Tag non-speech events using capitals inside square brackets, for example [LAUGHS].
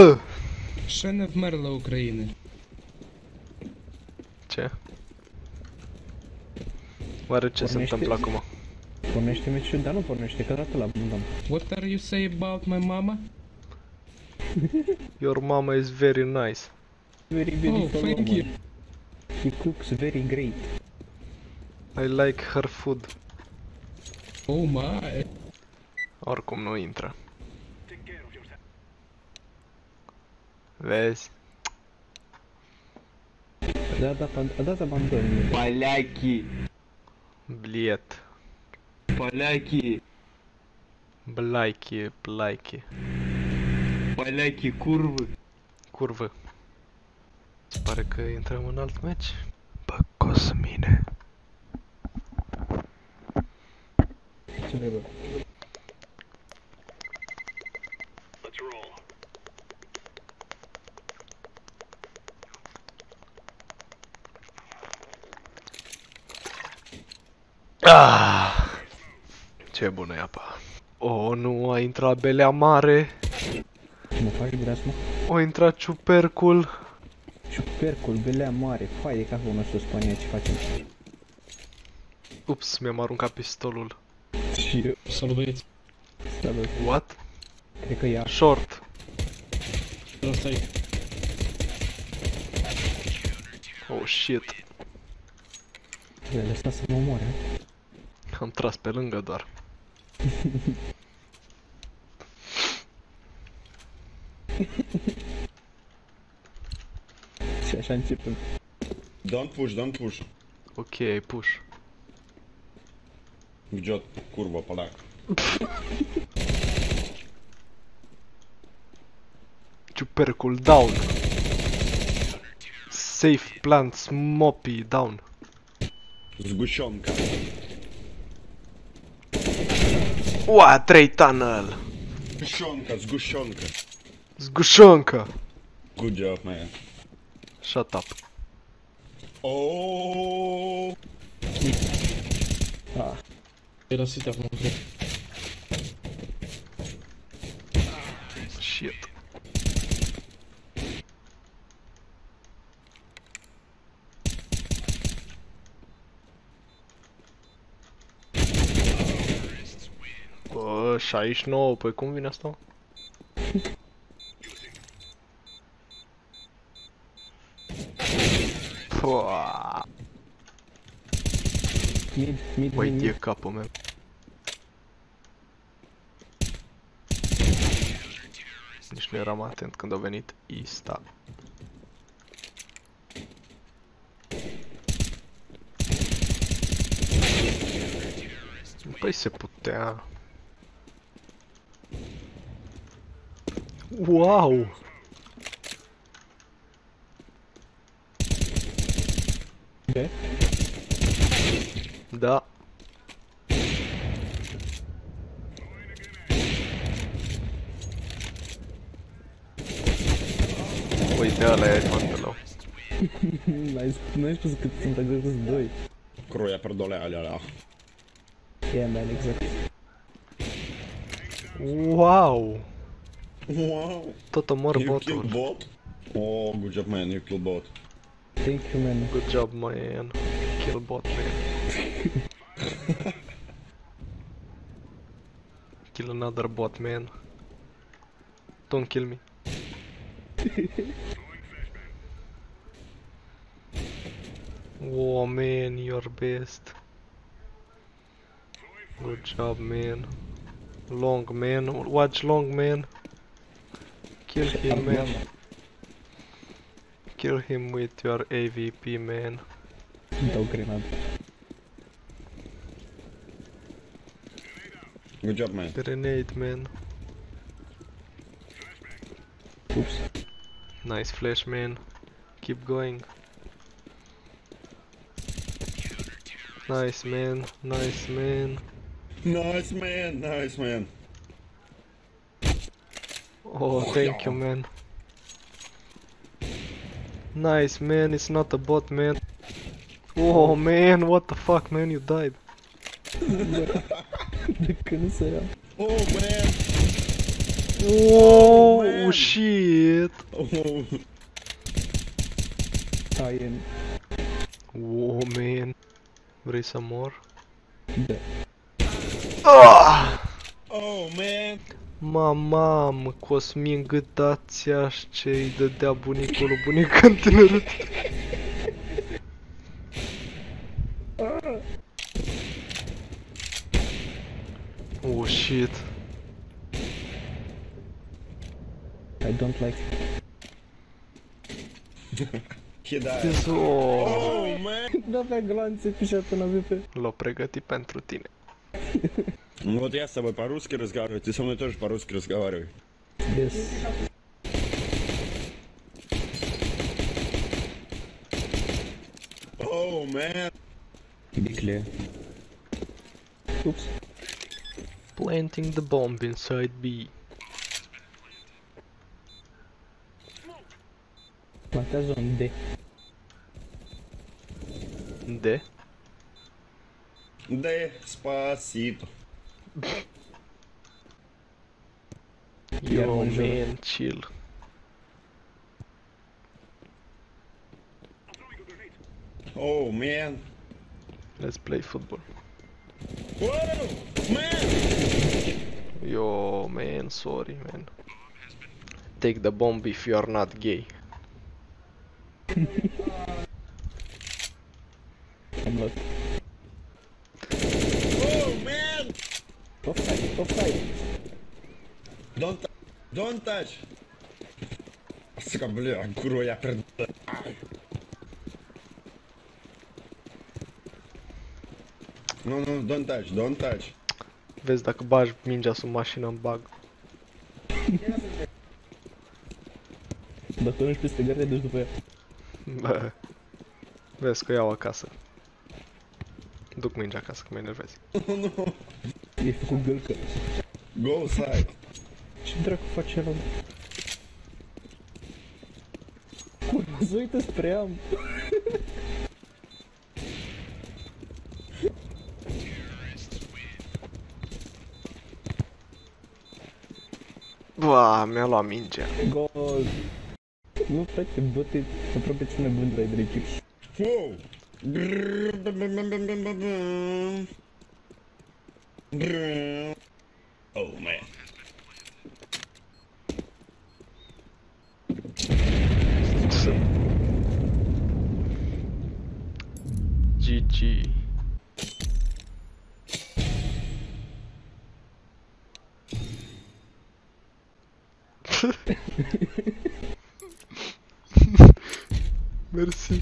Bă! Ще не вмерла України. Ce? Oare ce se Pornește- întâmplă acum? Pornește meciul, dar nu pornește, că dată la bundam. What are you say about my mama? Your mama is very nice. Very Oh, beautiful thank woman. you. He cooks very great. I like her food. Oh my. Oricum nu intră. Vezi? A dat, a dat abandon. Поляки, Bliet. поляки, Blaiki, blaiki. поляки, курвы. Curvă. Se pare că intrăm în alt meci. Bă, Cosmine. Ce vrei, bă? Ah, ce bună e apa. O, oh, nu a intrat belea mare. Mă faci gras, mă? O intrat ciupercul. Ciupercul, belea mare. Fai de capul nostru Spania, ce facem? Ups, mi-am aruncat pistolul. Și eu. Salut băieți. Salut. What? Cred că ia. Short. Asta e. Oh shit. Le lăsa să mă omoare. Am tras pe lângă doar. [LAUGHS] Și așa începem. Don't push, don't push. Ok, ai push. Вжет, курва, поляк. Ciupercul down. Safe plants, moppy down. Сгущенка. Ła, Trejtanel! Zgusionka, zgusionka. Zgusionka! Good job, man. Shut up. O. Ah. Era si tak Shit. 69, păi cum vine asta? Pua, mid, mid, Băi, mid, e mid. capul meu. Nici nu eram atent când a venit Ista. Păi se putea. Uau! É. Dá. Uite, ăla e contul meu. N-ai spus cât sunt, ai dois? Crua, perdoa perdoleale alea. Yeah, man, exact. Uau. Wow. Tot omor You killed botul. bot? Oh, good job, man. You killed bot. Thank you, man. Good job, man. Kill bot, man. [LAUGHS] kill another bot, man. Don't kill me. [LAUGHS] oh, man, you're best. Good job, man. Long, man. Watch long, man. Kill him, man. Kill him with your AVP, man. Dau grenadă. Good job, man. Grenade, man. Ups. Nice flash, man. Keep going. Nice, man. Nice, man. Nice, man. Nice, man. Oh, thank you, man. Nice, man. It's not a bot, man. Oh, man. What the fuck, man? You died. [LAUGHS] De când? Oh, man. Oh, man. shit! Oh, Stai în... Oh, man. Vrei să mor? Da. Ah! oh man. Mamam, Cosmin gâtația ce îi dădea bunicul lui bunic în tinerețe. Oh shit. I don't like... He died. This oh, Oh man. Da, avea glanțe pișate în AVP. l-a pregătit pentru tine. Ну вот я с тобой по-русски разговариваю, ты со мной тоже по-русски разговаривай. Yes. Oh man. Clear. Oops. Planting the bomb inside B. Plantează un D. De? Despacito. Iar Yo, mă înjură. man, chill. Oh man. Let's play football. Whoa, man. Yo, man, sorry, man. Take the bomb if you are not gay. Am luat. Don't, tou- don't touch. Сука, бля, курва, я пред... No, no, don't touch, don't touch. Vezi dacă bagi mingea sub mașină în bag. Dacă nu peste gardă, duci după ea. Bă. Vezi că o iau acasă. Duc mingea acasă, că mă enervezi. Oh, no. [LAUGHS] E făcut gâlcă. Go side. Ce dracu face ăla? Se uită spre am. Ba, mi-a luat mingea. Gol. Nu, frate, bă, te aproape cel mai bun driver echip. Whoa. Brrr, bum, City. [LAUGHS] Merci.